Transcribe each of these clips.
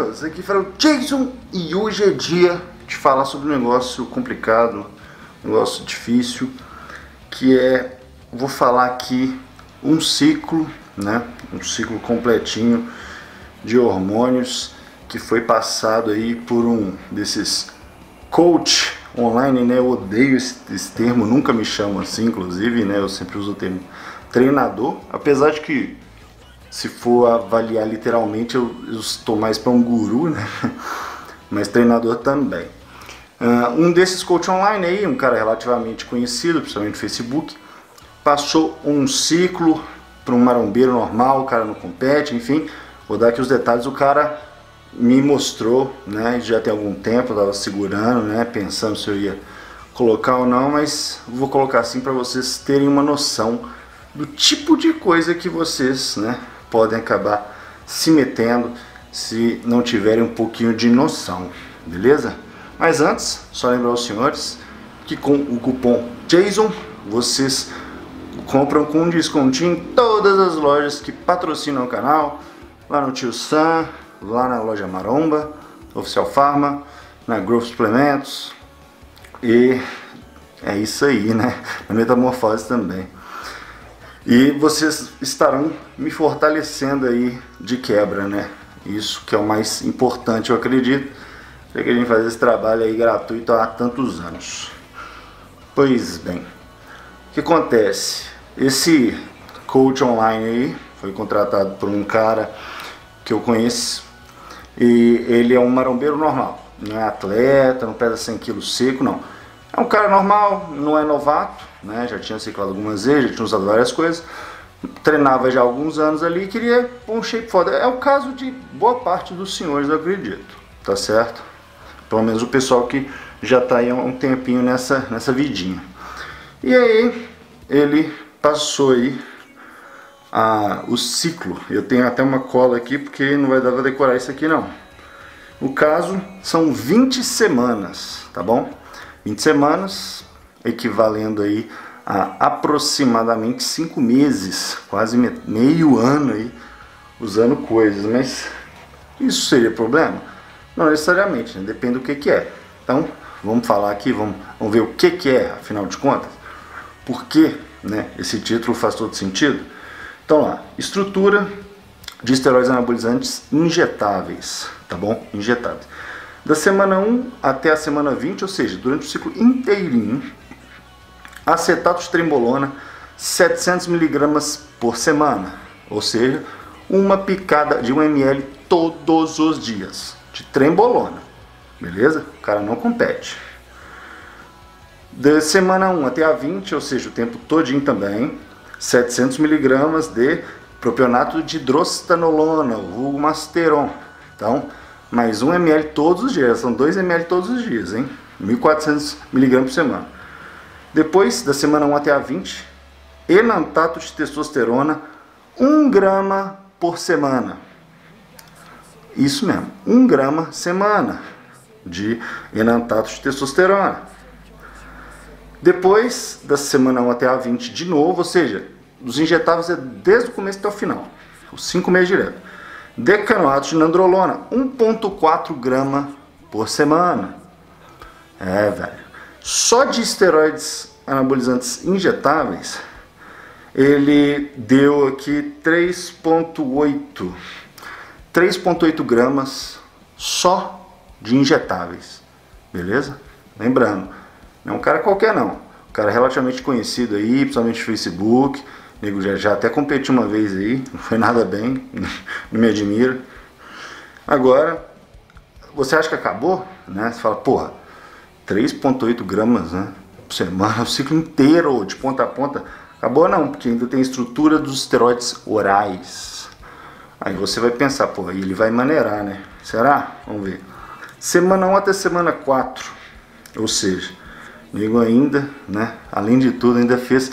Aqui fala o Jason e hoje é dia de falar sobre um negócio complicado, um negócio difícil, que é, vou falar aqui um ciclo, né, um ciclo completinho de hormônios que foi passado aí por um desses coach online, né, eu odeio esse, esse termo, nunca me chamo assim, inclusive, né, eu sempre uso o termo treinador, apesar de que se for avaliar literalmente, eu, eu estou mais para um guru, né? Mas treinador também. Uh, um desses coach online aí, um cara relativamente conhecido, principalmente no Facebook, passou um ciclo para um marombeiro normal, o cara não compete, enfim. Vou dar aqui os detalhes. O cara me mostrou, né? Já tem algum tempo, eu estava segurando, né? Pensando se eu ia colocar ou não, mas vou colocar assim para vocês terem uma noção do tipo de coisa que vocês, né? Podem acabar se metendo se não tiverem um pouquinho de noção, beleza? Mas antes, só lembrar aos senhores que com o cupom JASON vocês compram com descontinho em todas as lojas que patrocinam o canal, lá no Tio Sam, lá na loja Maromba, Oficial Farma, na Growth Suplementos e é isso aí, né? Na Metamorfose também. E vocês estarão me fortalecendo aí de quebra, né? Isso que é o mais importante, eu acredito. Já que a gente faz esse trabalho aí gratuito há tantos anos. Pois bem, o que acontece? Esse coach online aí foi contratado por um cara que eu conheço e ele é um marombeiro normal, não é atleta, não pesa 100 quilos seco, não. É um cara normal, não é novato, né? Já tinha ciclado algumas vezes, já tinha usado várias coisas. Treinava já há alguns anos ali e queria um shape foda. É o caso de boa parte dos senhores, eu acredito. Tá certo? Pelo menos o pessoal que já está aí há um tempinho nessa, nessa vidinha. E aí, ele passou aí a, o ciclo. Eu tenho até uma cola aqui porque não vai dar para decorar isso aqui não. O caso são 20 semanas, tá bom? 20 semanas, equivalendo aí a aproximadamente 5 meses, quase meio ano aí, usando coisas, mas isso seria problema? Não necessariamente, né? depende do que, que é. Então, vamos falar aqui, vamos, vamos ver o que, que é, afinal de contas. Por que né, esse título faz todo sentido? Então lá, estrutura de esteroides anabolizantes injetáveis, tá bom? Injetáveis. Da semana 1 até a semana 20, ou seja, durante o ciclo inteirinho, acetato de trembolona 700 miligramas por semana, ou seja, uma picada de 1 ml todos os dias de trembolona, beleza? O cara não compete. Da semana 1 até a 20, ou seja, o tempo todinho também, 700 miligramas de propionato de hidrostanolona, vulgo masteron. Então, mais 1 ml todos os dias, são 2 ml todos os dias, hein? 1.400 mg por semana. Depois, da semana 1 até a 20, enantato de testosterona, 1 grama por semana. Isso mesmo, 1 grama semana de enantato de testosterona. Depois, da semana 1 até a 20 de novo, ou seja, os injetáveis é desde o começo até o final, os 5 meses direto. Decanoato de nandrolona, 1,4 grama por semana. É, velho. Só de esteroides anabolizantes injetáveis, ele deu aqui 3,8 3,8 gramas só de injetáveis. Beleza? Lembrando, não é um cara qualquer não. Um cara relativamente conhecido aí, principalmente no Facebook Nego já, já até competi uma vez aí, não foi nada bem, não me admira. Agora, você acha que acabou? Né? Você fala, porra, 3,8 gramas né, por semana, o ciclo inteiro, de ponta a ponta. Acabou não, porque ainda tem estrutura dos esteroides orais. Aí você vai pensar, porra, ele vai maneirar, né? Será? Vamos ver. Semana 1 até semana 4. Ou seja, nego ainda, né? Além de tudo, ainda fez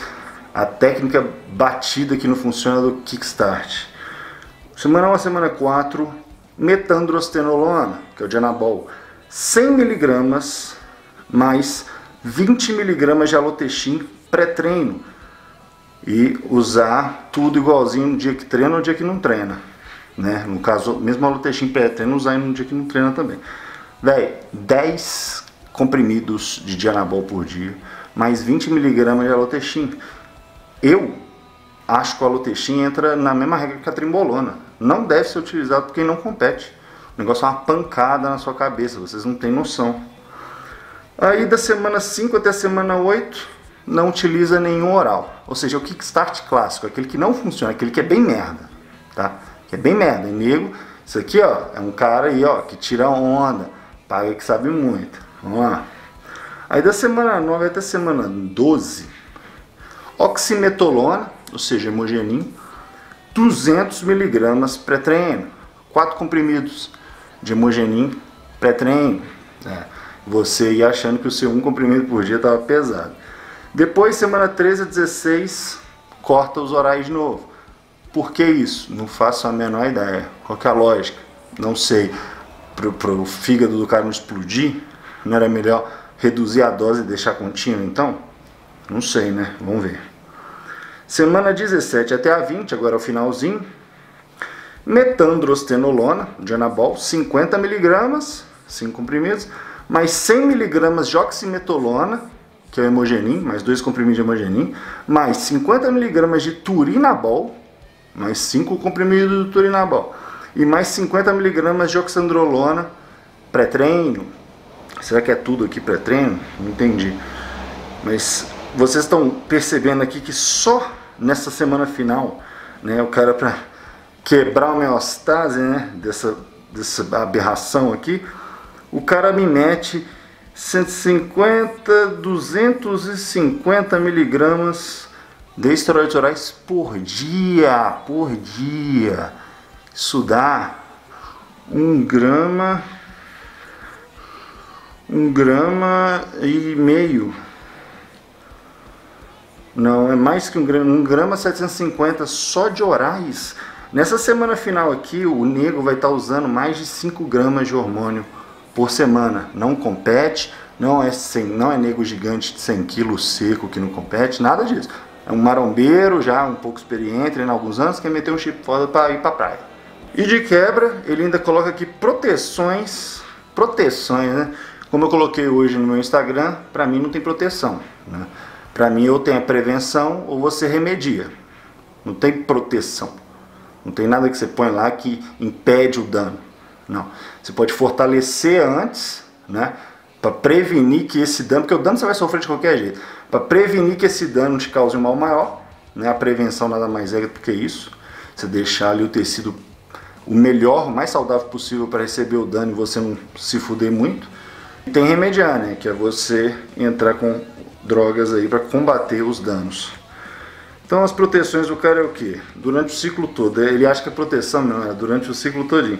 a técnica batida que não funciona do kickstart. Semana 1 a semana 4, metandrostenolona, que é o Dianabol, 100 mg mais 20 mg de alotexin pré-treino e usar tudo igualzinho no dia que treina ou no dia que não treina. né? No caso, mesmo a Lutexin pré-treino, usar no dia que não treina também. Véi, 10 comprimidos de Dianabol por dia, mais 20 miligramas de Alotexin. Eu acho que o Alotexin entra na mesma regra que a trimbolona. Não deve ser utilizado por quem não compete. O negócio é uma pancada na sua cabeça, vocês não têm noção. Aí da semana 5 até a semana 8, não utiliza nenhum oral. Ou seja, o kickstart clássico, aquele que não funciona, aquele que é bem merda, tá? Que é bem merda, nego. Isso aqui, ó, é um cara aí, ó, que tira onda, paga que sabe muito. Vamos lá. Aí da semana 9 até a semana 12, oximetolona, ou seja, hemogenin, 200 miligramas pré-treino, quatro comprimidos de hemogenin pré-treino. É, você ia achando que o seu um comprimido por dia estava pesado. Depois, semana 13 a 16, corta os orais de novo. Por que isso? Não faço a menor ideia. Qual é a lógica? Não sei. Para o fígado do cara não explodir, não era melhor reduzir a dose e deixar contínua então? Não sei, né? Vamos ver. Semana 17 até a 20, agora é o finalzinho. Metandrostenolona, de anabol, 50 miligramas, 5 comprimidos, mais 100 miligramas de oximetolona, que é o hemogenin, mais 2 comprimidos de hemogenin, mais 50 miligramas de turinabol, mais 5 comprimidos de turinabol, e mais 50 miligramas de oxandrolona pré-treino. Será que é tudo aqui pré-treino? Não entendi. Mas vocês estão percebendo aqui que só nessa semana final, né, o cara para quebrar a homeostase, né, dessa, dessa aberração aqui, o cara me mete 150, 250 miligramas de esteroides orais por dia, por dia. Isso dá um grama, um grama e meio. Não, é mais que um grama, um grama 750 só de orais. Nessa semana final aqui, o nego vai estar usando mais de 5 gramas de hormônio por semana. Não compete, não é, sem, não é nego gigante de 100 quilos seco que não compete, nada disso. É um marombeiro já um pouco experiente, em alguns anos, que meteu um chip foda para ir para praia. E de quebra, ele ainda coloca aqui proteções, proteções, né? Como eu coloquei hoje no meu Instagram, para mim não tem proteção. Né? Para mim, ou tem a prevenção ou você remedia. Não tem proteção. Não tem nada que você põe lá que impede o dano. Não. Você pode fortalecer antes, né? Para prevenir que esse dano, porque o dano você vai sofrer de qualquer jeito. Para prevenir que esse dano te cause um mal maior, né? A prevenção nada mais é do que isso. Você deixar ali o tecido o melhor, o mais saudável possível para receber o dano e você não se fuder muito. E tem remediar, né? Que é você entrar com drogas aí para combater os danos. Então as proteções do cara é o que? Durante o ciclo todo. Ele acha que é proteção, não, é durante o ciclo todinho.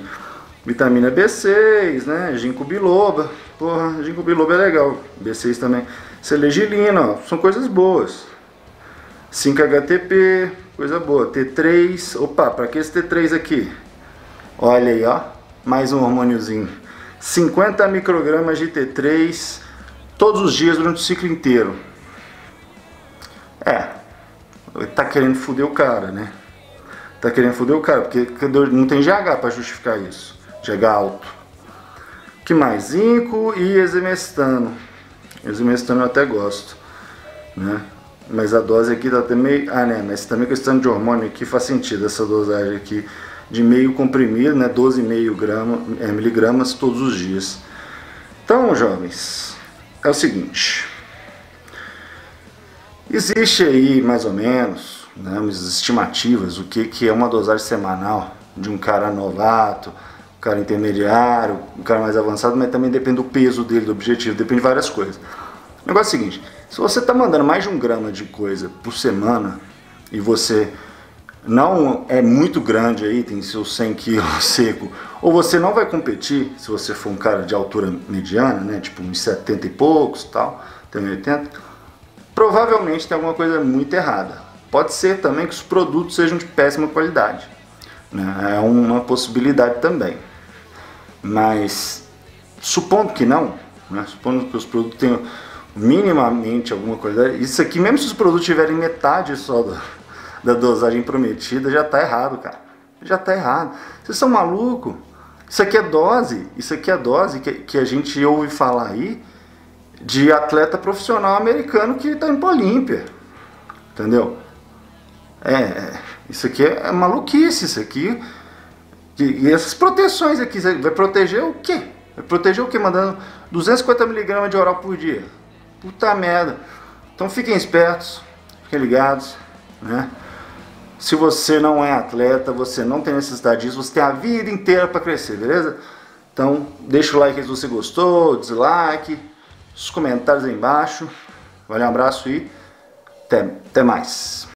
Vitamina B6, né? Ginkgo biloba. Porra, ginkgo biloba é legal. B6 também. Selegilina, ó, são coisas boas. 5-HTP, coisa boa. T3, opa, para que esse T3 aqui? Olha aí, ó, mais um hormôniozinho. 50 microgramas de T3 todos os dias durante o ciclo inteiro. É, tá querendo foder o cara, né? Tá querendo foder o cara, porque não tem GH para justificar isso. GH alto. que mais? Zinco e exemestano. Exemestano eu até gosto, né? Mas a dose aqui tá até meio... Ah, né? Mas também questão de hormônio aqui faz sentido essa dosagem aqui de meio comprimido, né? 12,5 grama, é, miligramas todos os dias. Então, jovens, é o seguinte. Existe aí mais ou menos né, umas estimativas o que, que é uma dosagem semanal de um cara novato, cara intermediário, um cara mais avançado, mas também depende do peso dele, do objetivo, depende de várias coisas. O negócio é o seguinte, se você está mandando mais de um grama de coisa por semana e você não é muito grande aí, tem seus 100 quilos seco, ou você não vai competir, se você for um cara de altura mediana, né, tipo uns 70 e poucos tal, tem 80, provavelmente tem alguma coisa muito errada. Pode ser também que os produtos sejam de péssima qualidade. Né? É uma possibilidade também. Mas supondo que não, né, supondo que os produtos tenham minimamente alguma qualidade, isso aqui, mesmo se os produtos tiverem metade só do, da dosagem prometida, já está errado, cara. já está errado. Vocês são malucos? Isso aqui é dose, isso aqui é dose que, que a gente ouve falar aí de atleta profissional americano que está indo para Olímpia. Entendeu? É, é, isso aqui é maluquice, isso aqui. E, essas proteções aqui, vai proteger o quê? Vai proteger o quê? Mandando 250mg de oral por dia. Puta merda. Então fiquem espertos, fiquem ligados, né? Se você não é atleta, você não tem necessidade disso, você tem a vida inteira para crescer, beleza? Então, deixa o like se você gostou, dislike, os comentários aí embaixo. Valeu, um abraço e até, até mais.